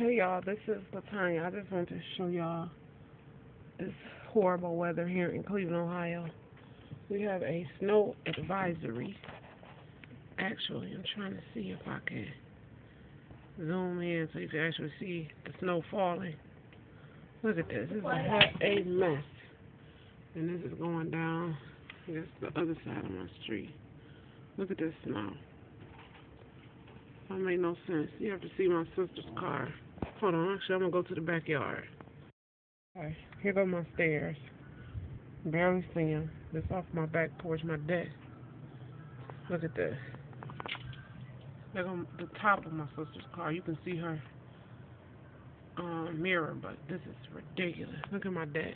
Hey y'all, this is Latanya. I just wanted to show y'all this horrible weather here in Cleveland, Ohio. We have a snow advisory. Actually, I'm trying to see if I can zoom in so you can actually see the snow falling. Look at this. This is a, mess. And this is going down. This is the other side of my street. Look at this snow. That made no sense. You have to see my sister's car. Hold on, actually, I'm gonna go to the backyard. Alright, here go my stairs. Barely see them. This off my back porch, my deck. Look at this. Look on the top of my sister's car. You can see her um, mirror, but this is ridiculous. Look at my deck.